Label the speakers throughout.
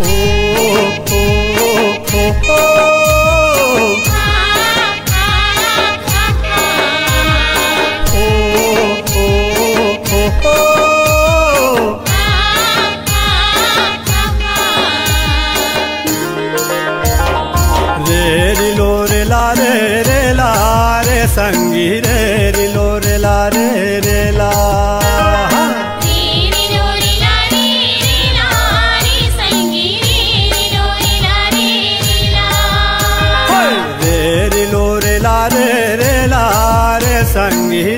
Speaker 1: Oh.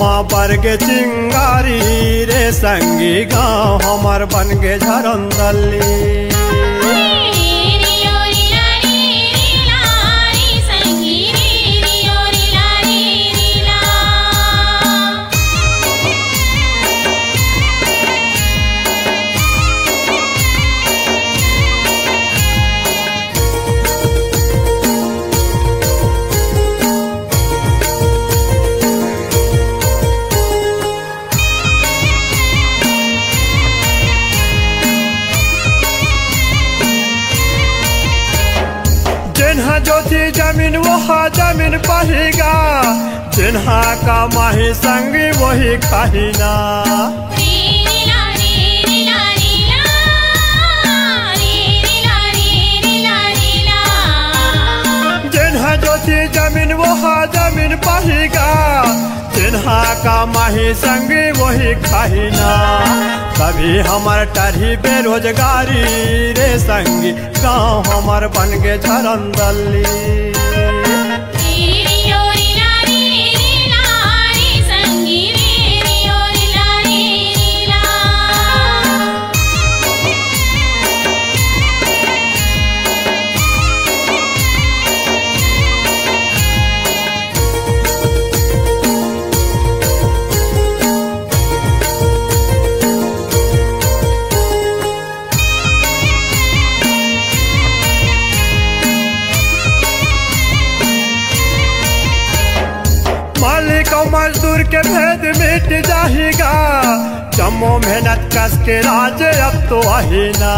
Speaker 1: माँ पर के चिंगारी रे संगी गाँव हमार बन के झरंदली ज़मीन वहा, ज़मीन पहेगा। जिन्हा का माही संगी, वही कहिना ज़मीन वहा, ज़मीन पहेगा। जिन्हा का माही संगी, वही कहिना कभी हमार टरही बेरोजगारी रे संगी, गाँव हमार बन के झरंदली मजदूर के भेद मिट जाएगा। जम्मो मेहनत कस के राज अब तो अहिना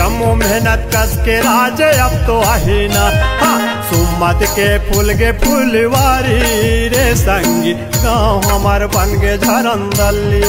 Speaker 1: जम्मो मेहनत कस के राजे अब तो आहिना हाँ सुमत के फूल के फुलवारी रे संगी। गाँव हमार बन के झरंदली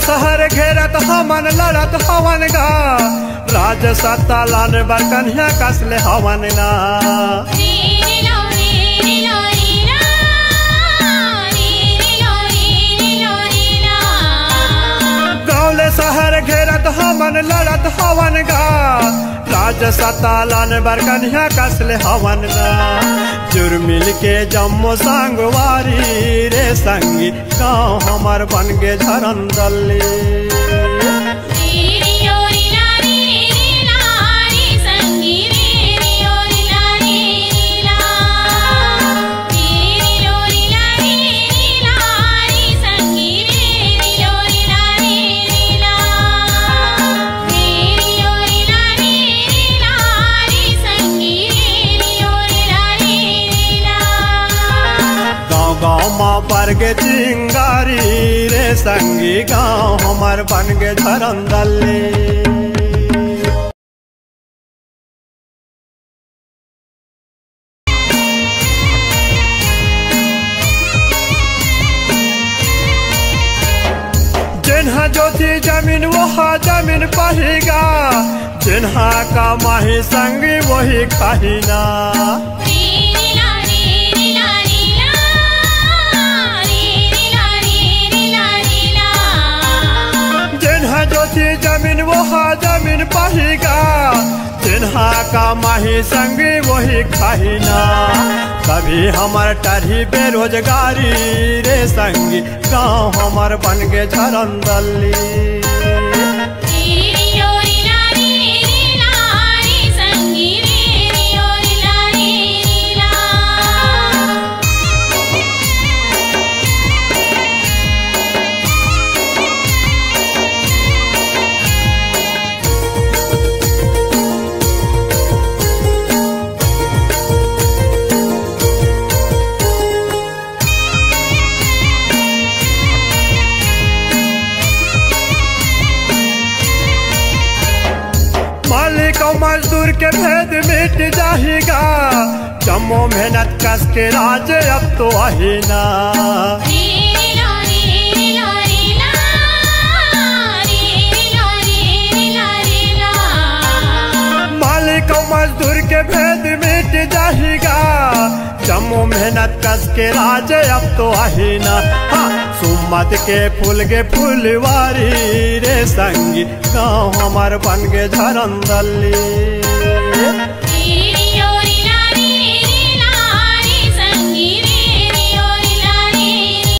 Speaker 1: शहर घेरत हमन लड़त हवन गा। राज सत्ता लान कन्या कसले हवन ना शहर घेरत हमन लड़त हवन गा। राज सत्ता बर बरकनिया कसले हवन जुर मिल के जम्मो संगवारी रे संगी, गाँव हमार बन के झरन गाँव पर्ग चिंगारी रे संगी गाँव हमार बन गे धरंदली जिन्हा ज्योति ज़मीन, वहा ज़मीन पहेगा। जिन्हा का माही संगी, वही
Speaker 2: खाहिना
Speaker 1: जिन्हा का माही संगी वही कहिना कभी हमार टरी बेरोजगारी रे संगी, गाँव हमार बन गे झरंदली के भेद मिट जाएगा। जम्मो मेहनत कस के राज अब तो आहीना मालिक और मजदूर के भेद मिट जाएगा। जम्मो मेहनत कस के राज अब तो आहीना हाँ सुमत के फूल के फुलवारी रे संगी। गाँव हमार बन गे झरंदली Huh?